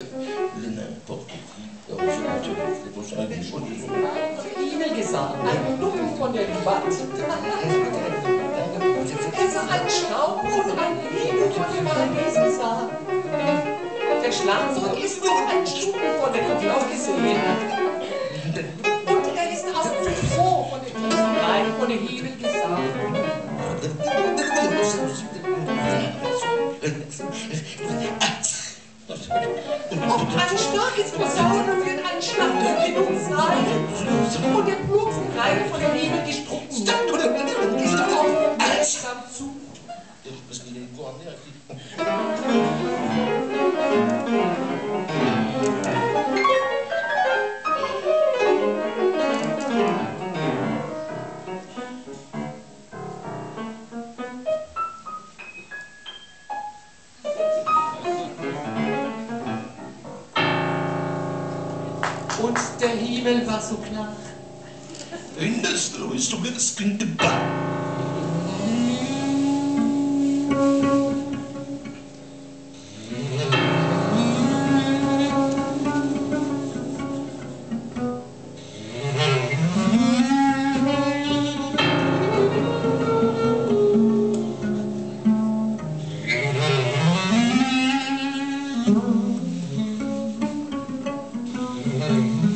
n'importe qui. Alors, je vais te prochain E-Mail gesagt, ein Nummel von der Watt. Also ein Schrauben und ein Hebel von dem gesagt. Der Schlafsack ist nur ein Stunden von der auch gesehen. Und er ist auch froh von den Riesenreihen von der Hebel gesagt. Ob ein starkes Posaune wird ein Schlacht genug sein. Und der Blumenreihe von der Hebel gestrucken. Ist doch auch Einsam zu. Parce qu'il est encore amené à Und der Himmel war so klar. Une de slow is to get day.